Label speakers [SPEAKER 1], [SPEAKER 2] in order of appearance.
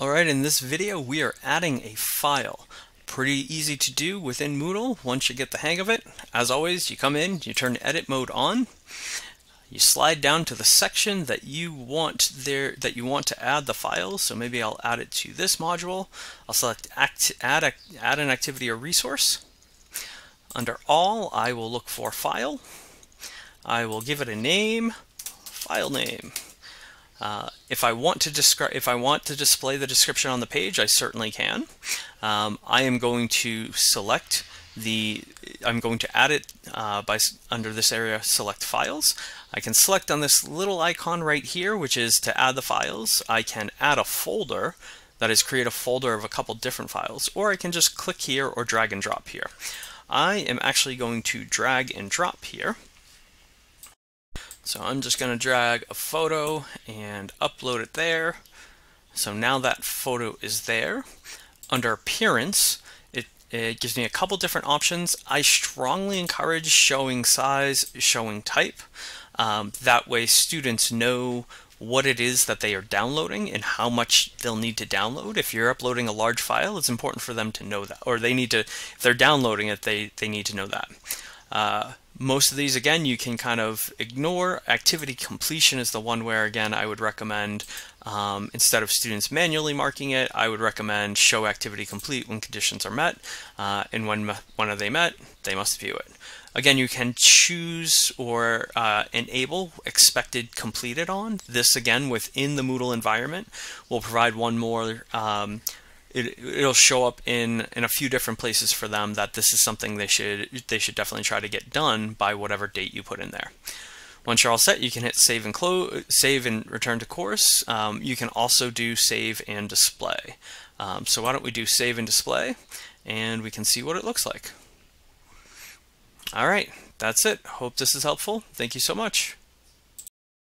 [SPEAKER 1] Alright, in this video we are adding a file. Pretty easy to do within Moodle once you get the hang of it. As always, you come in, you turn edit mode on, you slide down to the section that you want there that you want to add the file. So maybe I'll add it to this module. I'll select act, add, add an activity or resource. Under all, I will look for file. I will give it a name, file name. Uh, if I want to describe, if I want to display the description on the page, I certainly can. Um, I am going to select the, I'm going to add it uh, by under this area, select files. I can select on this little icon right here, which is to add the files. I can add a folder, that is create a folder of a couple different files, or I can just click here or drag and drop here. I am actually going to drag and drop here. So I'm just going to drag a photo and upload it there. So now that photo is there. Under appearance, it, it gives me a couple different options. I strongly encourage showing size, showing type. Um, that way students know what it is that they are downloading and how much they'll need to download. If you're uploading a large file, it's important for them to know that, or they need to, if they're downloading it, they, they need to know that. Uh, most of these, again, you can kind of ignore. Activity completion is the one where, again, I would recommend um, instead of students manually marking it, I would recommend show activity complete when conditions are met. Uh, and when, when are they met, they must view it. Again, you can choose or uh, enable expected completed on. This, again, within the Moodle environment, will provide one more um, it, it'll show up in in a few different places for them that this is something they should they should definitely try to get done by whatever date you put in there. Once you're all set, you can hit save and close, save and return to course. Um, you can also do save and display. Um, so why don't we do save and display, and we can see what it looks like. All right, that's it. Hope this is helpful. Thank you so much.